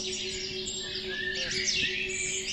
Love you. Love you.